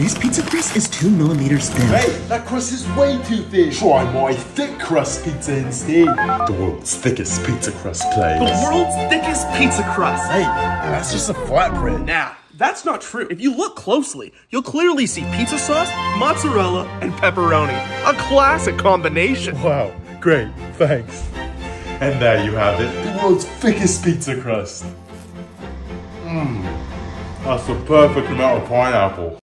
This pizza crust is two millimeters thin. Hey, that crust is way too thin. Try my thick crust pizza instead. The world's thickest pizza crust place. The world's thickest pizza crust. Hey, that's just a flatbread. Now, that's not true. If you look closely, you'll clearly see pizza sauce, mozzarella, and pepperoni. A classic combination. Wow, great, thanks. And there you have it, the world's thickest pizza crust. Mmm, that's the perfect amount of pineapple.